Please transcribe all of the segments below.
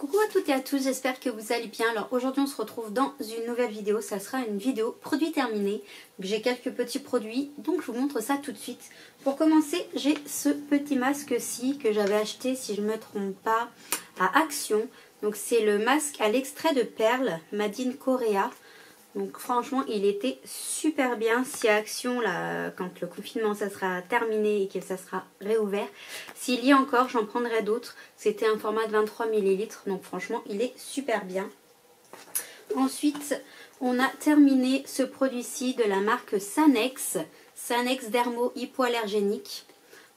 Coucou à toutes et à tous, j'espère que vous allez bien. Alors aujourd'hui on se retrouve dans une nouvelle vidéo, ça sera une vidéo produit terminé. J'ai quelques petits produits, donc je vous montre ça tout de suite. Pour commencer, j'ai ce petit masque-ci que j'avais acheté, si je ne me trompe pas, à Action. Donc c'est le masque à l'extrait de perles Madine Korea. Donc franchement, il était super bien. Si Action, là, quand le confinement ça sera terminé et que ça sera réouvert, s'il y a encore, j'en prendrai d'autres. C'était un format de 23 ml. Donc franchement, il est super bien. Ensuite, on a terminé ce produit-ci de la marque Sanex. Sanex Dermo Hypoallergénique.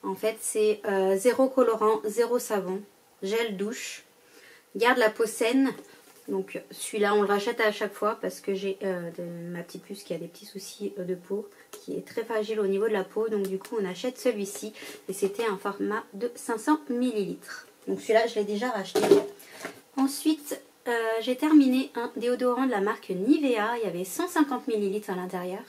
En fait, c'est euh, zéro colorant, zéro savon, gel douche. Garde la peau saine. Donc celui-là, on le rachète à chaque fois parce que j'ai euh, ma petite puce qui a des petits soucis euh, de peau, qui est très fragile au niveau de la peau. Donc du coup, on achète celui-ci. Et c'était un format de 500 ml. Donc celui-là, je l'ai déjà racheté. Ensuite, euh, j'ai terminé un déodorant de la marque Nivea. Il y avait 150 ml à l'intérieur.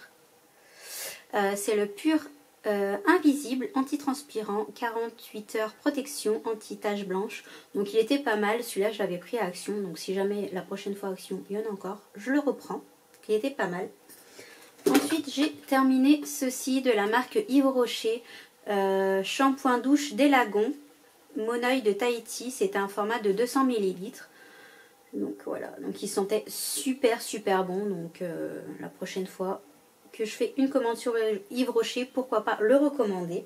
C'est le pur euh, invisible, anti-transpirant, 48 heures protection, anti-tache blanche. Donc il était pas mal, celui-là je l'avais pris à Action, donc si jamais la prochaine fois Action il y en a encore, je le reprends. Il était pas mal. Ensuite j'ai terminé ceci de la marque Yves Rocher, euh, shampoing douche d'Elagon, Monoeil de Tahiti, c'était un format de 200 ml. Donc voilà, donc il sentait super super bon, donc euh, la prochaine fois que je fais une commande sur Yves Rocher, pourquoi pas le recommander.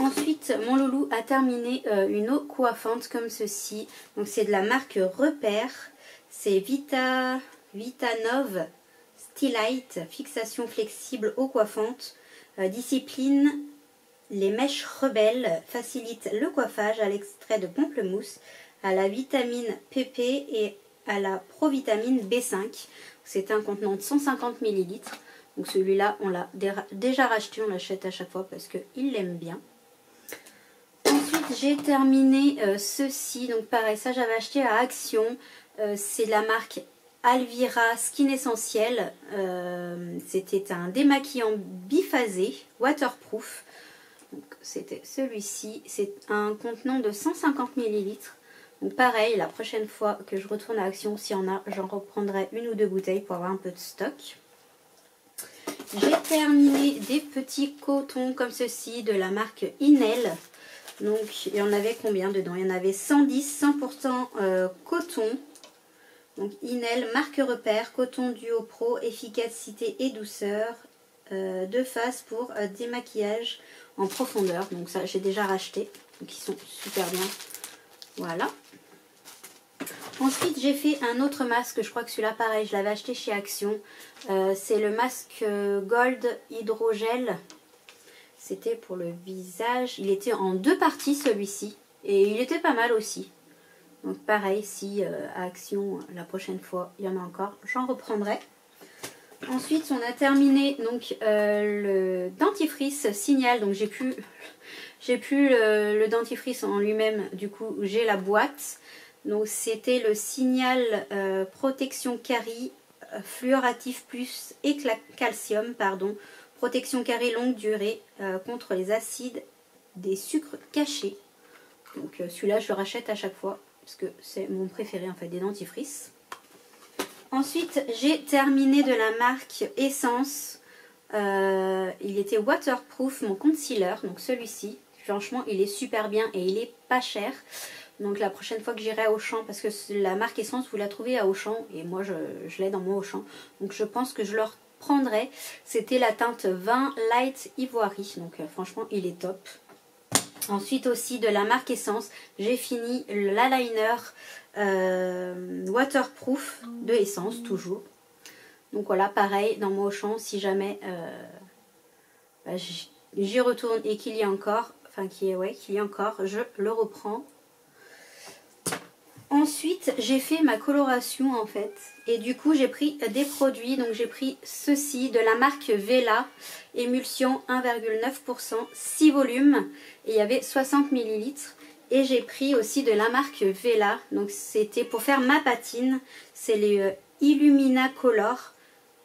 Ensuite, mon loulou a terminé euh, une eau coiffante comme ceci. Donc c'est de la marque Repère. C'est Vita, Vitanove Stylite, fixation flexible eau coiffante. Euh, discipline, les mèches rebelles, facilite le coiffage à l'extrait de pamplemousse, à la vitamine PP et à la provitamine B5. C'est un contenant de 150 ml. Donc celui-là, on l'a déjà racheté, on l'achète à chaque fois parce qu'il l'aime bien. Ensuite, j'ai terminé euh, ceci. Donc pareil, ça j'avais acheté à Action. Euh, c'est la marque Alvira Skin Essentiel. Euh, c'était un démaquillant biphasé, waterproof. C'était celui-ci. C'est un contenant de 150 ml. Donc pareil, la prochaine fois que je retourne à Action, s'il y en a, j'en reprendrai une ou deux bouteilles pour avoir un peu de stock. J'ai terminé des petits cotons comme ceci de la marque Inel. Donc il y en avait combien dedans? Il y en avait 110, 100% euh, coton. Donc Inel, marque repère, coton duo pro, efficacité et douceur. Euh, de face pour euh, démaquillage en profondeur. Donc ça j'ai déjà racheté. Donc ils sont super bien. Voilà. Ensuite, j'ai fait un autre masque. Je crois que celui-là, pareil, je l'avais acheté chez Action. Euh, c'est le masque euh, Gold Hydrogel. C'était pour le visage. Il était en deux parties, celui-ci. Et il était pas mal aussi. Donc pareil, si euh, à Action, la prochaine fois, il y en a encore, j'en reprendrai. Ensuite, on a terminé donc le dentifrice Signal. Donc j'ai plus, le dentifrice en lui-même. Du coup, j'ai la boîte. Donc c'était le signal euh, protection carie euh, fluoratif plus et calcium, protection carie longue durée euh, contre les acides des sucres cachés. Donc celui-là je le rachète à chaque fois parce que c'est mon préféré en fait des dentifrices. Ensuite j'ai terminé de la marque Essence. il était waterproof mon concealer, donc celui-ci. Franchement il est super bien et il est pas cher. Donc la prochaine fois que j'irai à Auchan, parce que la marque Essence, vous la trouvez à Auchan, et moi je, l'ai dans mon Auchan. Donc je pense que je leur prendrai. C'était la teinte 20 Light Ivory, donc euh, franchement il est top. Ensuite aussi de la marque Essence, j'ai fini l'eyeliner euh, waterproof de Essence, toujours. Donc voilà, pareil, dans mon Auchan, si jamais euh, bah, j'y retourne et qu'il y a encore, enfin qu'il y, ouais, qu'il y a encore, je le reprends Ensuite, j'ai fait ma coloration en fait. Et du coup, j'ai pris des produits. Donc, j'ai pris ceci de la marque Vela. Émulsion 1,9%, 6 volumes. Et il y avait 60 ml. Et j'ai pris aussi de la marque Vela. Donc, c'était pour faire ma patine. C'est les euh, Illumina Color.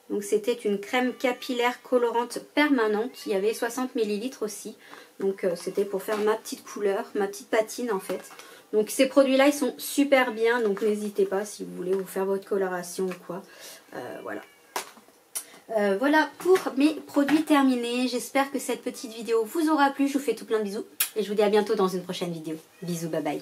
Donc, c'était une crème capillaire colorante permanente. Il y avait 60 ml aussi. Donc, euh, c'était pour faire ma petite couleur, ma petite patine en fait. Donc ces produits-là, ils sont super bien, donc n'hésitez pas si vous voulez vous faire votre coloration ou quoi. Euh, voilà. Euh, voilà pour mes produits terminés. J'espère que cette petite vidéo vous aura plu. Je vous fais tout plein de bisous et je vous dis à bientôt dans une prochaine vidéo. Bisous, bye bye.